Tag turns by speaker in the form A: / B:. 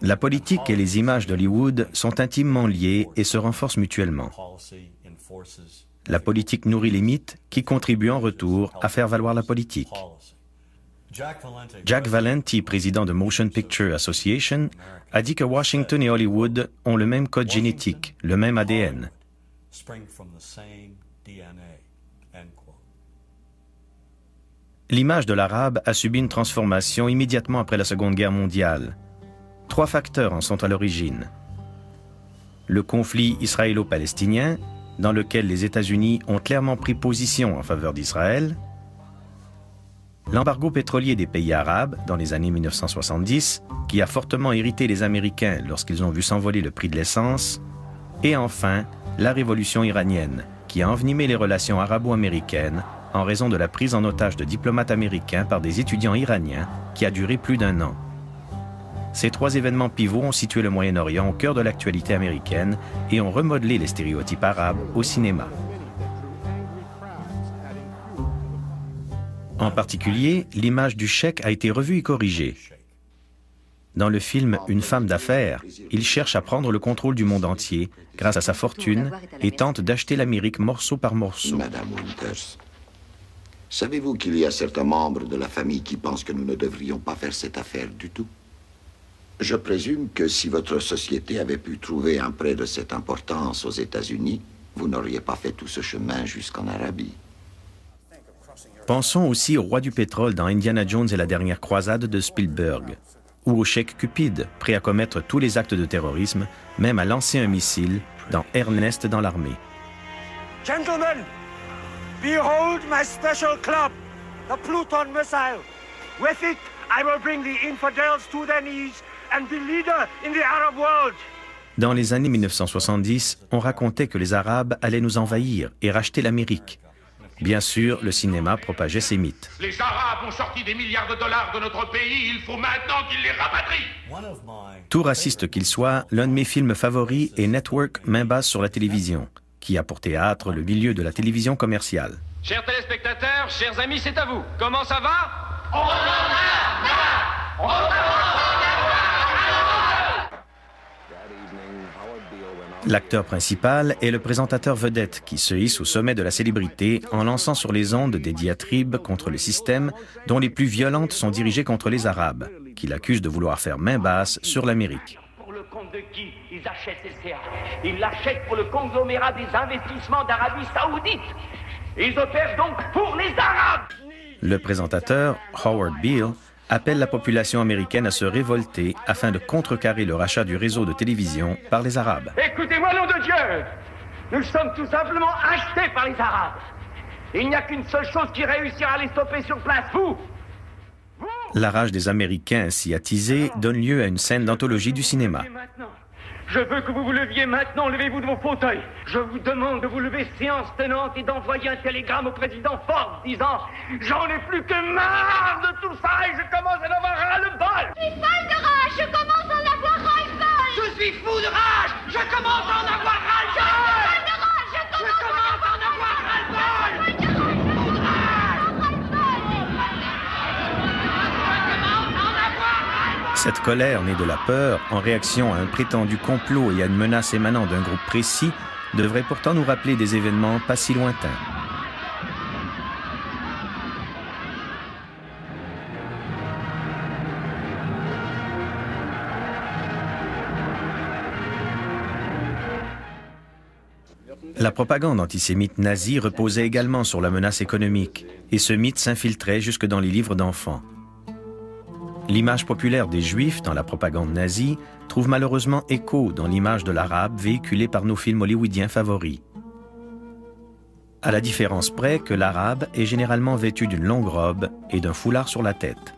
A: La politique et les images d'Hollywood sont intimement liées et se renforcent mutuellement. La politique nourrit les mythes qui contribuent en retour à faire valoir la politique. Jack Valenti, président de Motion Picture Association, a dit que Washington et Hollywood ont le même code génétique, le même ADN. L'image de l'arabe a subi une transformation immédiatement après la Seconde Guerre mondiale. Trois facteurs en sont à l'origine. Le conflit israélo-palestinien, dans lequel les États-Unis ont clairement pris position en faveur d'Israël, l'embargo pétrolier des pays arabes dans les années 1970, qui a fortement irrité les Américains lorsqu'ils ont vu s'envoler le prix de l'essence, et enfin la révolution iranienne, qui a envenimé les relations arabo-américaines en raison de la prise en otage de diplomates américains par des étudiants iraniens qui a duré plus d'un an. Ces trois événements pivots ont situé le Moyen-Orient au cœur de l'actualité américaine et ont remodelé les stéréotypes arabes au cinéma. En particulier, l'image du cheikh a été revue et corrigée. Dans le film Une femme d'affaires, il cherche à prendre le contrôle du monde entier grâce à sa fortune et tente d'acheter l'Amérique morceau par morceau.
B: Savez-vous qu'il y a certains membres de la famille qui pensent que nous ne devrions pas faire cette affaire du tout? Je présume que si votre société avait pu trouver un prêt de cette importance aux États-Unis, vous n'auriez pas fait tout ce chemin jusqu'en Arabie.
A: Pensons aussi au roi du pétrole dans Indiana Jones et la dernière croisade de Spielberg, ou au chèque Cupide, prêt à commettre tous les actes de terrorisme, même à lancer un missile dans Ernest dans l'armée.
C: Gentlemen, behold my special club, the Pluton missile. With it, I will bring the infidels to their knees and be leader in the Arab world.
A: Dans les années 1970, on racontait que les Arabes allaient nous envahir et racheter l'Amérique. Bien sûr, le cinéma propageait ces mythes.
D: Les Arabes ont sorti des milliards de dollars de notre pays, il faut maintenant qu'ils les rapatrient.
A: Tout raciste qu'il soit, l'un de mes films favoris est Network Main basse sur la télévision, qui a pour théâtre le milieu de la télévision commerciale.
E: Chers téléspectateurs, chers amis, c'est à vous. Comment ça va?
A: L'acteur principal est le présentateur vedette qui se hisse au sommet de la célébrité en lançant sur les ondes des diatribes contre le système dont les plus violentes sont dirigées contre les Arabes, qu'il accuse de vouloir faire main basse sur l'Amérique.
F: Compte de qui ils achètent LCH Ils l'achètent pour le conglomérat des investissements d'Arabie Saoudite. Ils opèrent donc pour les Arabes.
A: Le présentateur, Howard Beale, appelle la population américaine à se révolter afin de contrecarrer le rachat du réseau de télévision par les Arabes.
F: Écoutez-moi, nom de Dieu Nous sommes tout simplement achetés par les Arabes. Il n'y a qu'une seule chose qui réussira à les stopper sur place, vous
A: La rage des Américains ainsi attisée donne lieu à une scène d'anthologie du cinéma.
F: Maintenant. Je veux que vous vous leviez maintenant, levez-vous de vos fauteuils. Je vous demande de vous lever séance tenante et d'envoyer un télégramme au président Ford disant J'en ai plus que marre de tout ça et je commence à en avoir ras-le-bol.
G: Je suis folle de rage, je commence à en avoir ras-le-bol.
F: Je suis fou de rage, je commence à en avoir ras-le-bol.
G: Folle de rage, je
F: Je
G: commence
F: commence à en avoir ras-le-bol.
A: Cette colère née de la peur, en réaction à un prétendu complot et à une menace émanant d'un groupe précis, devrait pourtant nous rappeler des événements pas si lointains. La propagande antisémite nazie reposait également sur la menace économique, et ce mythe s'infiltrait jusque dans les livres d'enfants. L'image populaire des Juifs dans la propagande nazie trouve malheureusement écho dans l'image de l'Arabe véhiculée par nos films hollywoodiens favoris. À la différence près que l'Arabe est généralement vêtu d'une longue robe et d'un foulard sur la tête.